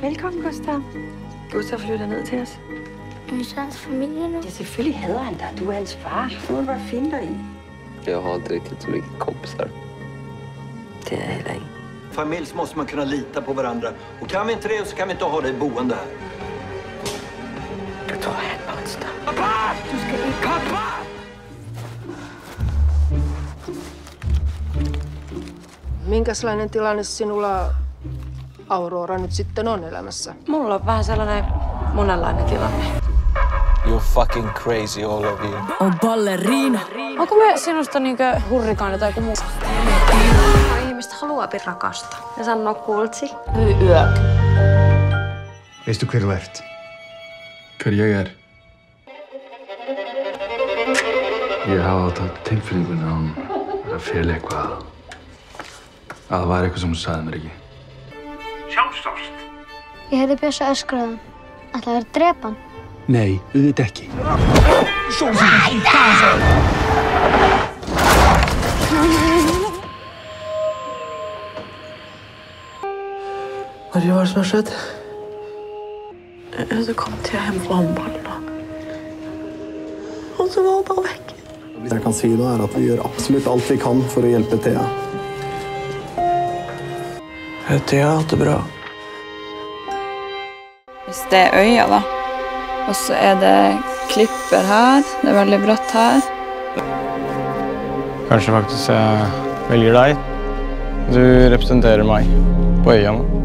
Velkommen, Gustav. Gustav flytter ned til os. Er så hans familie nu? Ja, selvfølgelig hader han dig. Du er hans far. Nu må du bare finde dig i. Jeg har inte rigtig så mycket kompisar. Det er jeg heller ikke. Familj så måste man kunna lita på varandra. Och kan vi inte det så kan vi inte ha dig boende här. Du tror, jeg er et monster. Minkälainen tilanne sinulla, Aurora, nyt sitten on elämässä? Mulla on vähän sellainen monenlainen tilanne. You're fucking crazy all of you. on ballerina. Onko me sinusta niinkö hurrikaani tai joku muu? Ihmiset haluaa rakastaa. Ja sanoo kultsi. Veistu hver þú ert? hver ég er. Ég hafa átt tilfinninguna að hún er að eitthvað að það var eitthvað sem hún sagði mér ekki. Ég heyrði Bjössa öskraðan. Ætlaði að drepa hann. Nei, auðvitað ekki. Hva var det som har skjedd? Så kom til hjem fra håndballen, og så var hun bare vekk. Det jeg kan si da, er at vi gjør absolutt alt vi kan for å hjelpe Thea. Thea har hatt det bra. Hvis det er øya, da. Og så er det klipper her. Det er veldig bratt her. Kanskje faktisk jeg velger deg. Du representerer meg på øya nå.